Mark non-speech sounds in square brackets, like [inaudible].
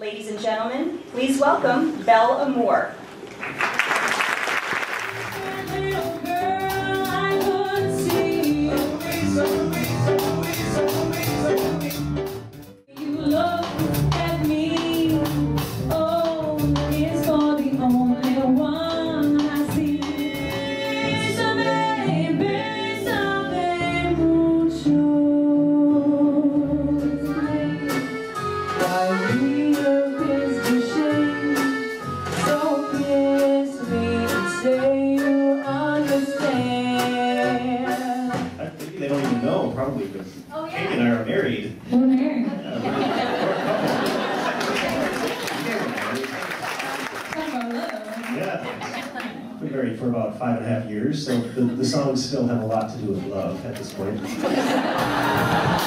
Ladies and gentlemen, please welcome Belle Amour. Probably, because Oh, Kate and I are married. We're married. Uh, we're- we're a couple. You guys [laughs] are married. Talk about love. Yeah. We've married for about five and a half years, so the, the songs still have a lot to do with love at this point. [laughs]